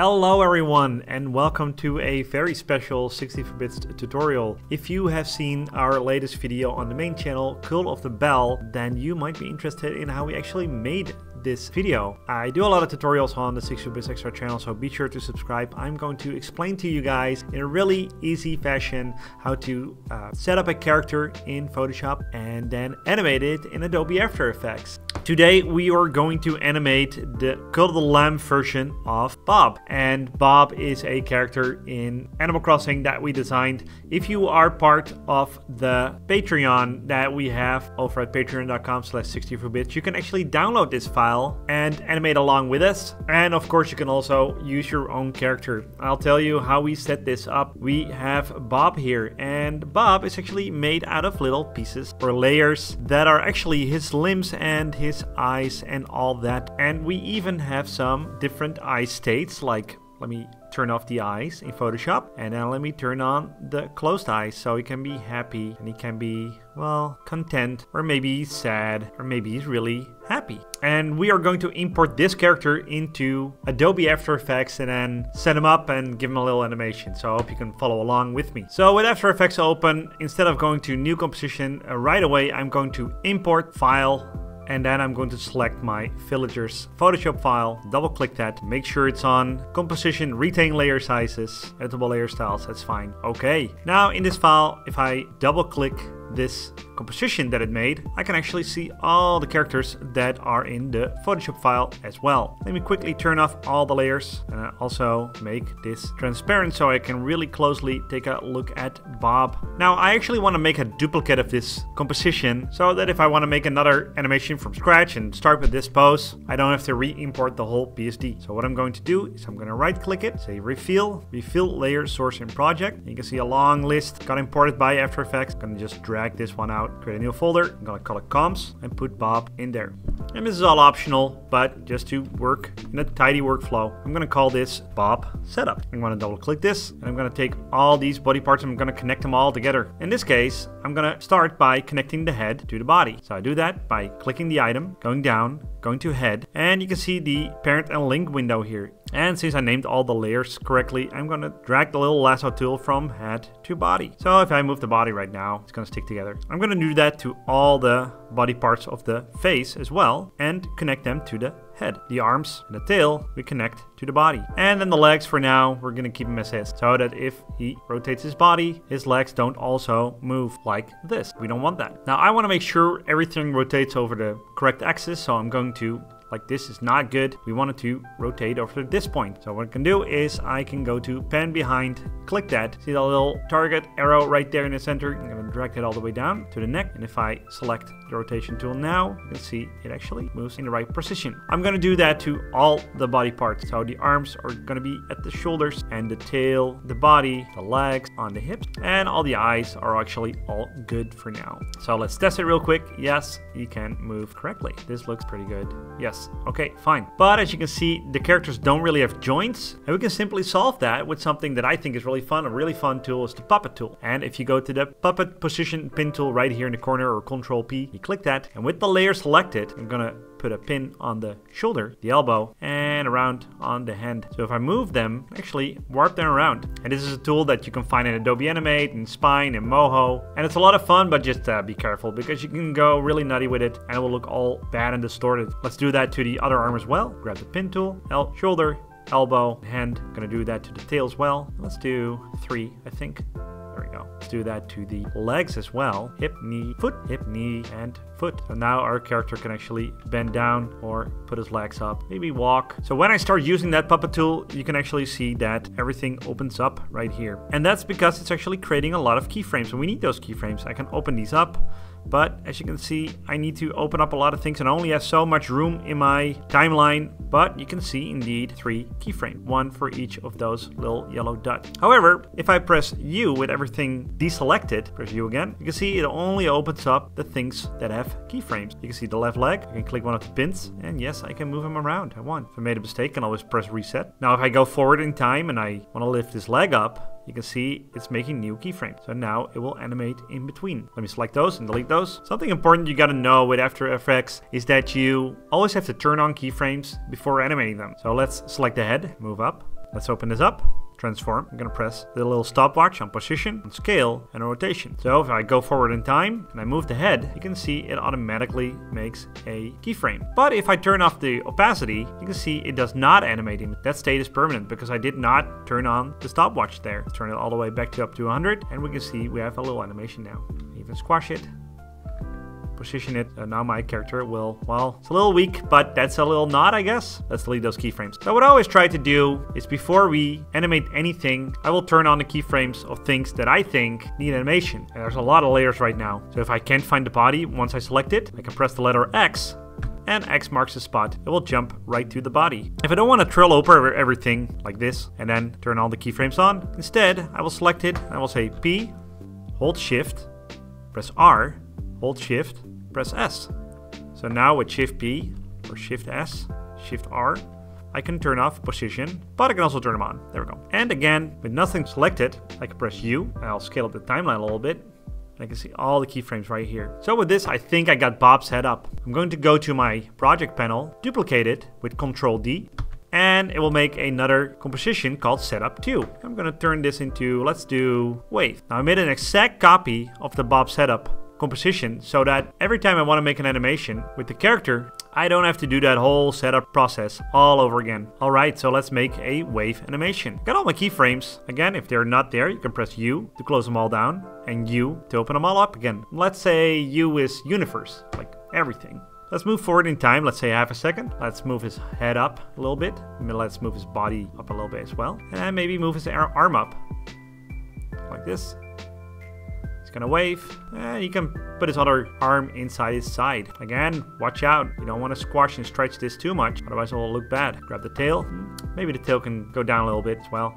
Hello everyone and welcome to a very special 64-bits tutorial. If you have seen our latest video on the main channel, Cult of the Bell, then you might be interested in how we actually made this video. I do a lot of tutorials on the 64bits Extra channel, so be sure to subscribe. I'm going to explain to you guys in a really easy fashion how to uh, set up a character in Photoshop and then animate it in Adobe After Effects. Today we are going to animate the Cult of the Lamb version of Bob. And Bob is a character in Animal Crossing that we designed. If you are part of the Patreon that we have over at patreon.com slash 64bits, you can actually download this file and animate along with us. And of course you can also use your own character. I'll tell you how we set this up. We have Bob here and Bob is actually made out of little pieces or layers that are actually his limbs and his eyes and all that. And we even have some different eye states like let me turn off the eyes in Photoshop and then let me turn on the closed eyes so he can be happy and he can be, well, content or maybe he's sad or maybe he's really happy. And we are going to import this character into Adobe After Effects and then set him up and give him a little animation. So I hope you can follow along with me. So with After Effects open, instead of going to new composition uh, right away, I'm going to import file and then I'm going to select my villagers Photoshop file, double click that, make sure it's on composition, retain layer sizes, editable layer styles, that's fine. Okay, now in this file, if I double click this composition that it made, I can actually see all the characters that are in the Photoshop file as well. Let me quickly turn off all the layers and also make this transparent so I can really closely take a look at Bob. Now I actually want to make a duplicate of this composition so that if I want to make another animation from scratch and start with this pose, I don't have to re-import the whole PSD. So what I'm going to do is I'm going to right click it, say reveal, reveal layer source and project. You can see a long list got imported by After Effects. I'm going to just drag this one out, create a new folder. I'm gonna call it comps and put Bob in there. And this is all optional, but just to work in a tidy workflow, I'm gonna call this Bob setup. I'm gonna double click this and I'm gonna take all these body parts and I'm gonna connect them all together. In this case, I'm gonna start by connecting the head to the body. So I do that by clicking the item, going down, going to head, and you can see the parent and link window here. And since I named all the layers correctly, I'm gonna drag the little lasso tool from head to body. So if I move the body right now, it's gonna stick together. I'm gonna do that to all the body parts of the face as well and connect them to the head. The arms and the tail we connect to the body. And then the legs for now, we're gonna keep them as is so that if he rotates his body, his legs don't also move like this. We don't want that. Now I wanna make sure everything rotates over the correct axis, so I'm going to like this is not good. We want it to rotate over to this point. So what I can do is I can go to pan behind, click that, see the little target arrow right there in the center. I'm gonna drag that all the way down to the neck. And if I select the rotation tool now, you can see it actually moves in the right position. I'm gonna do that to all the body parts. So the arms are gonna be at the shoulders and the tail, the body, the legs, on the hips, and all the eyes are actually all good for now. So let's test it real quick. Yes, you can move correctly. This looks pretty good. Yes, Okay, fine. But as you can see, the characters don't really have joints, and we can simply solve that with something that I think is really fun. A really fun tool is the puppet tool. And if you go to the puppet position pin tool right here in the corner or control P, you click that, and with the layer selected, I'm gonna put a pin on the shoulder, the elbow, and around on the hand. So if I move them, actually warp them around. And this is a tool that you can find in Adobe Animate, and Spine, and Moho. And it's a lot of fun, but just uh, be careful because you can go really nutty with it and it will look all bad and distorted. Let's do that to the other arm as well. Grab the pin tool, el shoulder, elbow, hand. Gonna do that to the tail as well. Let's do three, I think. There we go. Let's do that to the legs as well. Hip, knee, foot, hip, knee, and foot. So now our character can actually bend down or put his legs up, maybe walk. So when I start using that puppet tool, you can actually see that everything opens up right here. And that's because it's actually creating a lot of keyframes. And we need those keyframes. I can open these up. But as you can see, I need to open up a lot of things and I only have so much room in my timeline. But you can see indeed three keyframes, one for each of those little yellow dots. However, if I press U with everything deselected, press U again, you can see it only opens up the things that have keyframes. You can see the left leg, I can click one of the pins, and yes, I can move him around. I want. If I made a mistake, I can always press reset. Now if I go forward in time and I want to lift this leg up, you can see it's making new keyframes. So now it will animate in between. Let me select those and delete those. Something important you gotta know with After Effects is that you always have to turn on keyframes before animating them. So let's select the head, move up, Let's open this up transform, I'm gonna press the little stopwatch on position, on scale, and rotation. So if I go forward in time and I move the head, you can see it automatically makes a keyframe. But if I turn off the opacity, you can see it does not animate him. That state is permanent because I did not turn on the stopwatch there. Let's turn it all the way back to up to 100 and we can see we have a little animation now. Even squash it position it. Uh, now my character will, well, it's a little weak, but that's a little nod, I guess. Let's delete those keyframes. So what I always try to do is before we animate anything, I will turn on the keyframes of things that I think need animation. And there's a lot of layers right now. So if I can't find the body, once I select it, I can press the letter X and X marks the spot. It will jump right to the body. If I don't want to trail over everything like this and then turn all the keyframes on, instead I will select it I will say P, hold shift, press R, hold shift, press S. So now with Shift P or Shift S, Shift R, I can turn off position, but I can also turn them on. There we go. And again, with nothing selected, I can press U, I'll scale up the timeline a little bit. And I can see all the keyframes right here. So with this, I think I got Bob's head up. I'm going to go to my project panel, duplicate it with Control D, and it will make another composition called setup 2. I'm going to turn this into, let's do wave. Now I made an exact copy of the Bob setup composition so that every time I want to make an animation with the character, I don't have to do that whole setup process all over again. Alright, so let's make a wave animation. Got all my keyframes. Again, if they're not there, you can press U to close them all down and U to open them all up again. Let's say U is universe, like everything. Let's move forward in time, let's say half a second. Let's move his head up a little bit. Let's move his body up a little bit as well. And maybe move his arm up. Like this. He's gonna wave. Eh, he can put his other arm inside his side. Again, watch out. You don't want to squash and stretch this too much, otherwise it will look bad. Grab the tail. Maybe the tail can go down a little bit as well.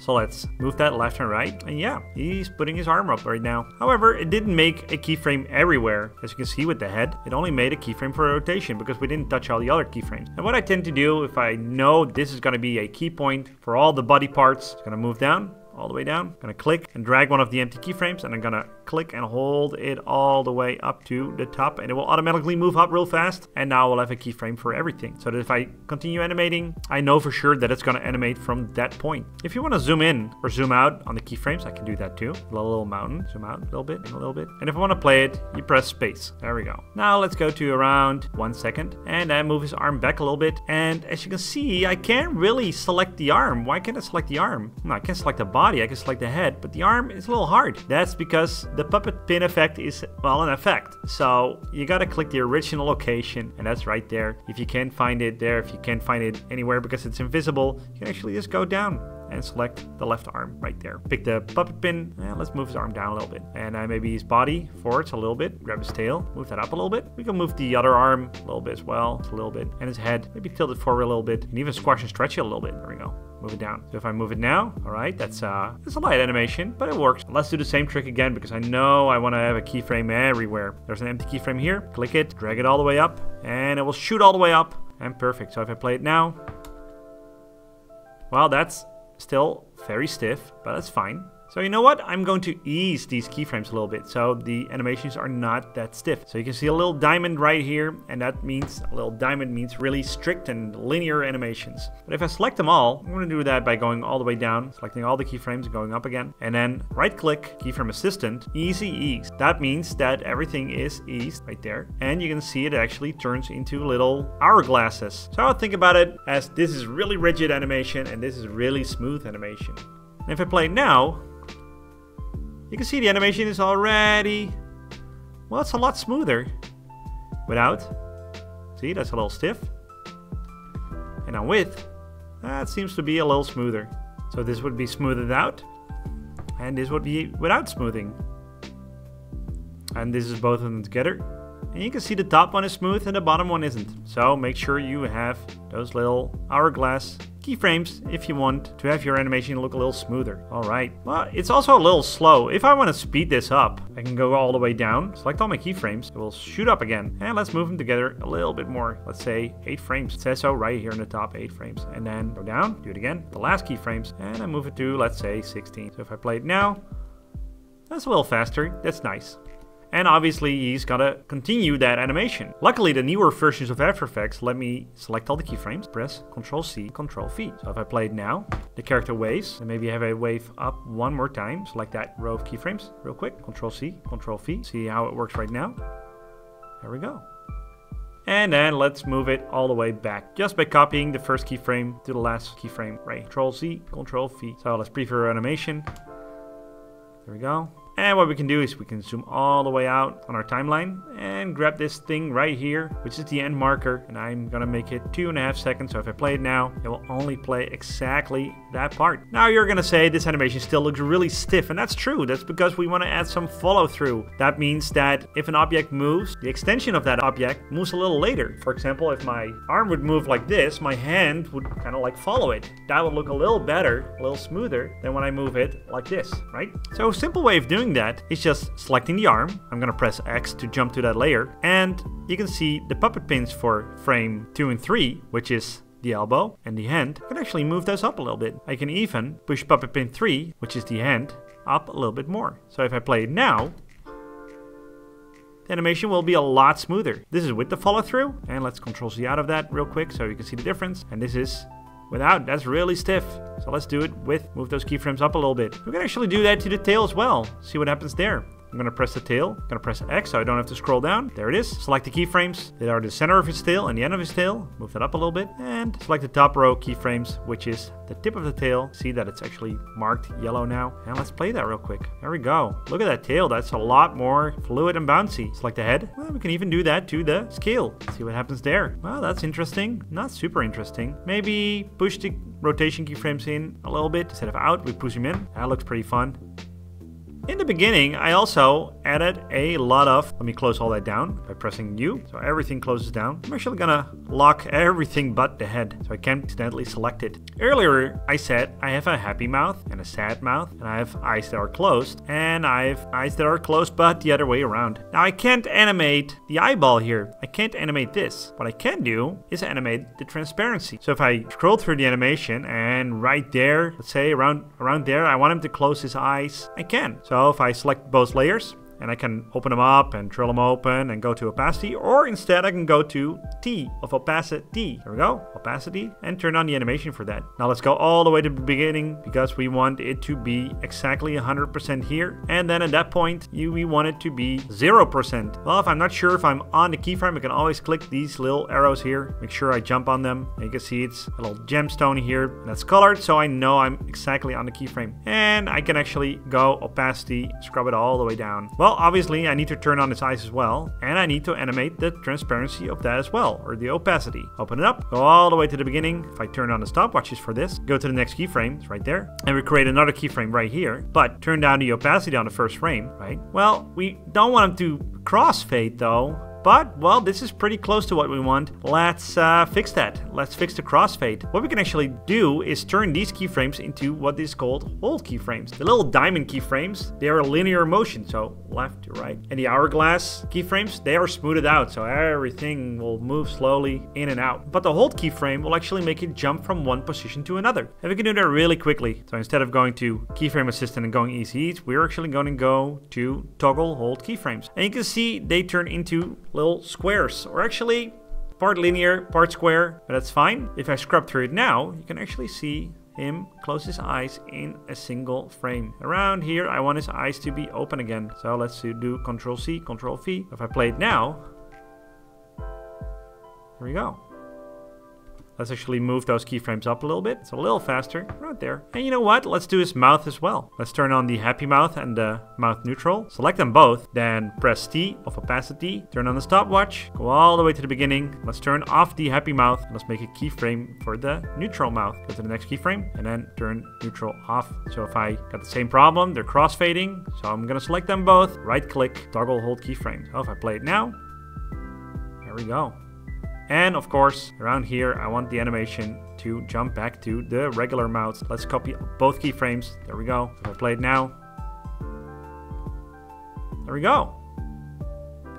So let's move that left and right. And yeah, he's putting his arm up right now. However, it didn't make a keyframe everywhere. As you can see with the head, it only made a keyframe for rotation because we didn't touch all the other keyframes. And what I tend to do if I know this is going to be a key point for all the body parts, it's going to move down, all the way down. I'm gonna click and drag one of the empty keyframes and I'm gonna click and hold it all the way up to the top and it will automatically move up real fast. And now we'll have a keyframe for everything. So that if I continue animating, I know for sure that it's gonna animate from that point. If you wanna zoom in or zoom out on the keyframes, I can do that too. A little mountain, zoom out a little bit, and a little bit. And if I wanna play it, you press space. There we go. Now let's go to around one second and I move his arm back a little bit. And as you can see, I can't really select the arm. Why can't I select the arm? No, I can select the body, I can select the head, but the arm is a little hard. That's because the puppet pin effect is, well, an effect. So you gotta click the original location, and that's right there. If you can't find it there, if you can't find it anywhere because it's invisible, you can actually just go down and select the left arm right there. Pick the puppet pin, and let's move his arm down a little bit. And uh, maybe his body forwards a little bit, grab his tail, move that up a little bit. We can move the other arm a little bit as well, a little bit. And his head, maybe tilt it forward a little bit, and even squash and stretch it a little bit. There we go move it down. So if I move it now, all right, that's uh, it's a light animation, but it works. Let's do the same trick again because I know I want to have a keyframe everywhere. There's an empty keyframe here. Click it, drag it all the way up, and it will shoot all the way up. And perfect. So if I play it now, well, that's still very stiff, but that's fine. So you know what? I'm going to ease these keyframes a little bit so the animations are not that stiff. So you can see a little diamond right here and that means a little diamond means really strict and linear animations. But if I select them all, I'm going to do that by going all the way down, selecting all the keyframes going up again. And then right click, keyframe assistant, easy ease. That means that everything is eased right there. And you can see it actually turns into little hourglasses. So I'll think about it as this is really rigid animation and this is really smooth animation. And if I play now, you can see the animation is already, well, it's a lot smoother without. See, that's a little stiff. And on with, that seems to be a little smoother. So this would be smoothed out, and this would be without smoothing. And this is both of them together. And you can see the top one is smooth and the bottom one isn't. So make sure you have those little hourglass keyframes if you want to have your animation look a little smoother. Alright, well, it's also a little slow. If I want to speed this up, I can go all the way down, select all my keyframes, it will shoot up again. And let's move them together a little bit more. Let's say 8 frames. It says so right here in the top, 8 frames. And then go down, do it again, the last keyframes, and I move it to, let's say, 16. So if I play it now, that's a little faster. That's nice. And obviously he's gotta continue that animation. Luckily the newer versions of After Effects let me select all the keyframes, press Ctrl C, Ctrl V. So if I play it now, the character waves, and maybe have a wave up one more time, select that row of keyframes real quick, Ctrl C, Ctrl V, see how it works right now. There we go. And then let's move it all the way back just by copying the first keyframe to the last keyframe. Right, Control C, Control V. So let's preview our animation. There we go. And what we can do is we can zoom all the way out on our timeline and grab this thing right here, which is the end marker. And I'm gonna make it two and a half seconds. So if I play it now, it will only play exactly that part. Now you're gonna say this animation still looks really stiff. And that's true. That's because we wanna add some follow through. That means that if an object moves, the extension of that object moves a little later. For example, if my arm would move like this, my hand would kind of like follow it. That would look a little better, a little smoother than when I move it like this, right? So simple way of doing doing that is just selecting the arm. I'm gonna press X to jump to that layer. And you can see the puppet pins for frame 2 and 3, which is the elbow and the hand. I can actually move those up a little bit. I can even push puppet pin 3, which is the hand, up a little bit more. So if I play it now, the animation will be a lot smoother. This is with the follow through, and let's control Z out of that real quick so you can see the difference. And this is without. That's really stiff. So let's do it with, move those keyframes up a little bit. We can actually do that to the tail as well. See what happens there. I'm gonna press the tail, I'm gonna press X so I don't have to scroll down. There it is. Select the keyframes that are the center of his tail and the end of his tail. Move that up a little bit and select the top row keyframes, which is the tip of the tail. See that it's actually marked yellow now. And let's play that real quick. There we go. Look at that tail. That's a lot more fluid and bouncy. Select the head. Well, we can even do that to the scale. See what happens there. Well, that's interesting. Not super interesting. Maybe push the rotation keyframes in a little bit. Instead of out, we push them in. That looks pretty fun. In the beginning, I also added a lot of, let me close all that down by pressing U. So everything closes down. I'm actually gonna lock everything but the head so I can accidentally select it. Earlier, I said I have a happy mouth and a sad mouth and I have eyes that are closed and I have eyes that are closed but the other way around. Now I can't animate the eyeball here. I can't animate this. What I can do is animate the transparency. So if I scroll through the animation and right there, let's say around, around there, I want him to close his eyes, I can. So so if I select both layers, and I can open them up and drill them open and go to opacity or instead I can go to T of opacity. There we go, opacity and turn on the animation for that. Now let's go all the way to the beginning because we want it to be exactly 100% here and then at that point you, we want it to be 0%. Well if I'm not sure if I'm on the keyframe I can always click these little arrows here, make sure I jump on them. And you can see it's a little gemstone here that's colored so I know I'm exactly on the keyframe. And I can actually go opacity, scrub it all the way down. Well, obviously I need to turn on its eyes as well, and I need to animate the transparency of that as well, or the opacity. Open it up, go all the way to the beginning. If I turn on the stopwatches for this, go to the next keyframe, it's right there, and we create another keyframe right here, but turn down the opacity on the first frame, right? Well, we don't want them to crossfade though, but, well, this is pretty close to what we want. Let's uh, fix that. Let's fix the crossfade. What we can actually do is turn these keyframes into what is called hold keyframes. The little diamond keyframes, they are linear motion, so left to right. And the hourglass keyframes, they are smoothed out, so everything will move slowly in and out. But the hold keyframe will actually make it jump from one position to another. And we can do that really quickly. So instead of going to keyframe assistant and going easy we're actually going to go to toggle hold keyframes. And you can see they turn into little squares, or actually part linear, part square, but that's fine. If I scrub through it now, you can actually see him close his eyes in a single frame. Around here, I want his eyes to be open again. So let's do Control C, Control V. If I play it now, here we go. Let's actually move those keyframes up a little bit. It's a little faster, right there. And you know what? Let's do his mouth as well. Let's turn on the happy mouth and the mouth neutral. Select them both, then press T of opacity. Turn on the stopwatch, go all the way to the beginning. Let's turn off the happy mouth. Let's make a keyframe for the neutral mouth. Go to the next keyframe and then turn neutral off. So if I got the same problem, they're crossfading. So I'm gonna select them both, right click, toggle hold keyframe. So oh, if I play it now, there we go. And of course, around here, I want the animation to jump back to the regular mouth. Let's copy both keyframes. There we go. If I play it now. There we go.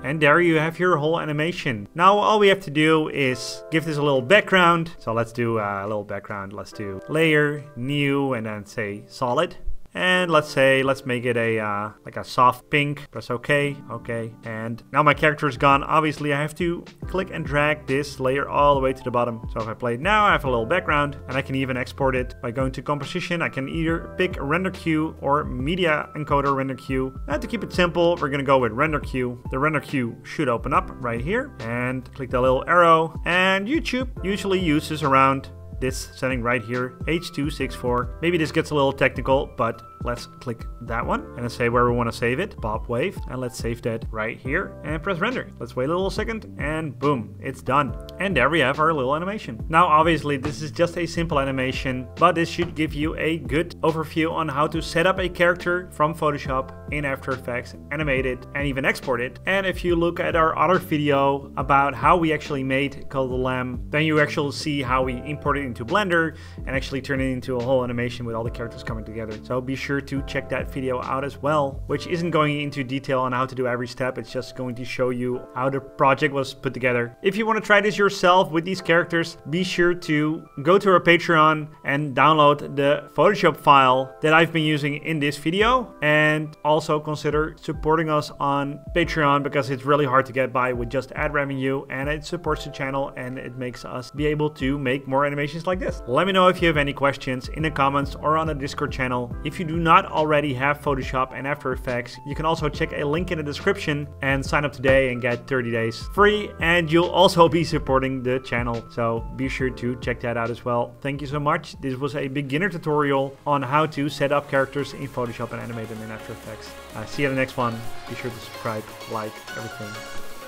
And there you have your whole animation. Now all we have to do is give this a little background. So let's do uh, a little background. Let's do layer, new, and then say solid. And let's say, let's make it a uh, like a soft pink. Press OK, OK. And now my character is gone. Obviously, I have to click and drag this layer all the way to the bottom. So if I play it now, I have a little background and I can even export it by going to composition. I can either pick render queue or media encoder render queue. And to keep it simple, we're gonna go with render queue. The render queue should open up right here and click the little arrow. And YouTube usually uses around this setting right here, H264. Maybe this gets a little technical, but let's click that one and say where we want to save it, Bob Wave, and let's save that right here and press render. Let's wait a little second and boom, it's done. And there we have our little animation. Now, obviously this is just a simple animation, but this should give you a good overview on how to set up a character from Photoshop in After Effects, animate it, and even export it. And if you look at our other video about how we actually made of the Lamb, then you actually see how we import it into Blender and actually turn it into a whole animation with all the characters coming together. So be sure to check that video out as well, which isn't going into detail on how to do every step. It's just going to show you how the project was put together. If you want to try this yourself with these characters, be sure to go to our Patreon and download the Photoshop file that I've been using in this video. And also consider supporting us on Patreon because it's really hard to get by with just ad revenue and it supports the channel and it makes us be able to make more animations like this. Let me know if you have any questions in the comments or on the Discord channel. If you do not already have Photoshop and After Effects, you can also check a link in the description and sign up today and get 30 days free. And you'll also be supporting the channel. So be sure to check that out as well. Thank you so much. This was a beginner tutorial on how to set up characters in Photoshop and animate them in After Effects. Uh, see you in the next one. Be sure to subscribe, like, everything.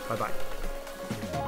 Bye bye.